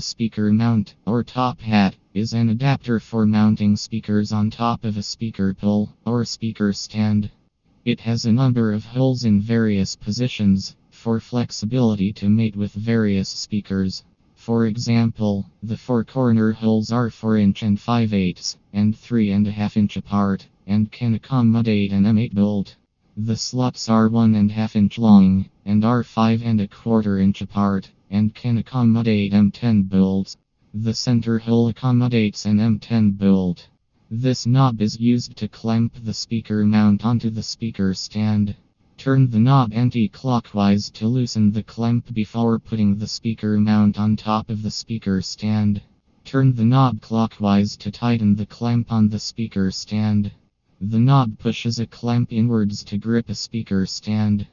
A speaker mount, or top hat, is an adapter for mounting speakers on top of a speaker pole or speaker stand. It has a number of holes in various positions for flexibility to mate with various speakers. For example, the four corner holes are 4 inch and 5 eighths and 3 and a half inch apart and can accommodate an M8 bolt. The slots are one and a half inch long and are five and a quarter inch apart and can accommodate M10 bolts. The center hole accommodates an M10 bolt. This knob is used to clamp the speaker mount onto the speaker stand. Turn the knob anti-clockwise to loosen the clamp before putting the speaker mount on top of the speaker stand. Turn the knob clockwise to tighten the clamp on the speaker stand. The knob pushes a clamp inwards to grip a speaker stand.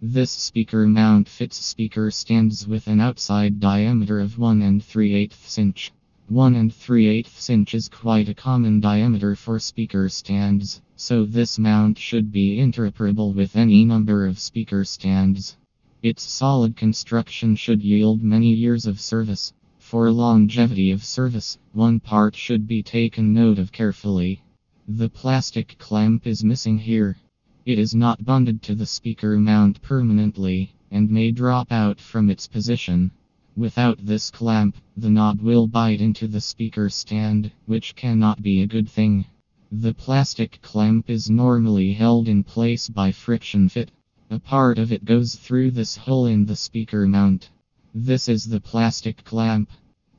This speaker mount fits speaker stands with an outside diameter of 1 and 3 8 inch. 1 and 3 8 inch is quite a common diameter for speaker stands, so this mount should be interoperable with any number of speaker stands. Its solid construction should yield many years of service. For longevity of service, one part should be taken note of carefully. The plastic clamp is missing here. It is not bonded to the speaker mount permanently and may drop out from its position. Without this clamp, the knob will bite into the speaker stand, which cannot be a good thing. The plastic clamp is normally held in place by friction fit. A part of it goes through this hole in the speaker mount. This is the plastic clamp.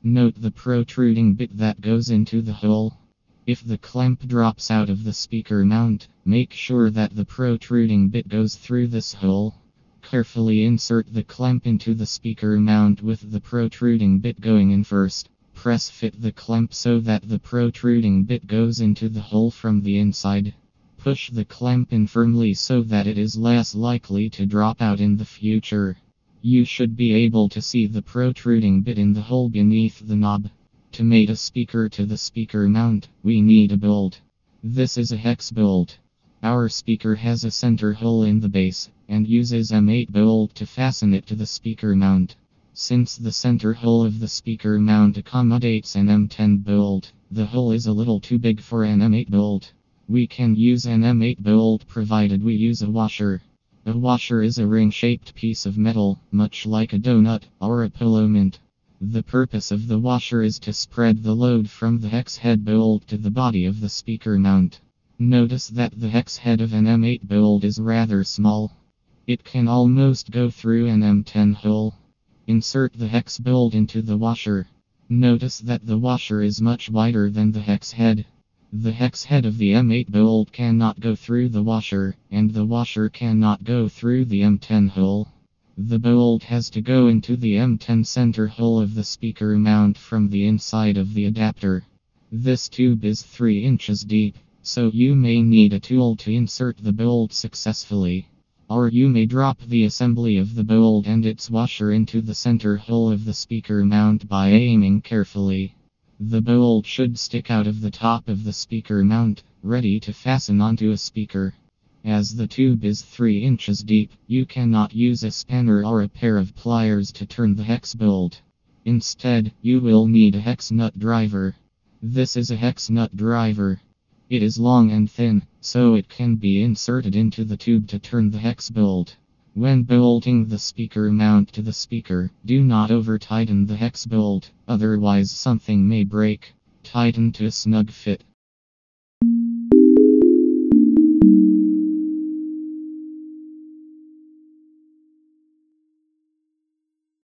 Note the protruding bit that goes into the hole. If the clamp drops out of the speaker mount, make sure that the protruding bit goes through this hole. Carefully insert the clamp into the speaker mount with the protruding bit going in first. Press fit the clamp so that the protruding bit goes into the hole from the inside. Push the clamp in firmly so that it is less likely to drop out in the future. You should be able to see the protruding bit in the hole beneath the knob. To mate a speaker to the speaker mount, we need a bolt. This is a hex bolt. Our speaker has a center hole in the base and uses M8 bolt to fasten it to the speaker mount. Since the center hole of the speaker mount accommodates an M10 bolt, the hole is a little too big for an M8 bolt. We can use an M8 bolt provided we use a washer. A washer is a ring-shaped piece of metal, much like a donut or a pillow mint. The purpose of the washer is to spread the load from the hex head bolt to the body of the speaker mount. Notice that the hex head of an M8 bolt is rather small. It can almost go through an M10 hole. Insert the hex bolt into the washer. Notice that the washer is much wider than the hex head. The hex head of the M8 bolt cannot go through the washer, and the washer cannot go through the M10 hole. The bolt has to go into the M10 center hole of the speaker mount from the inside of the adapter. This tube is 3 inches deep. So you may need a tool to insert the bolt successfully. Or you may drop the assembly of the bolt and its washer into the center hole of the speaker mount by aiming carefully. The bolt should stick out of the top of the speaker mount, ready to fasten onto a speaker. As the tube is 3 inches deep, you cannot use a spanner or a pair of pliers to turn the hex bolt. Instead, you will need a hex nut driver. This is a hex nut driver. It is long and thin, so it can be inserted into the tube to turn the hex bolt. When bolting the speaker mount to the speaker, do not over tighten the hex bolt, otherwise something may break. Tighten to a snug fit.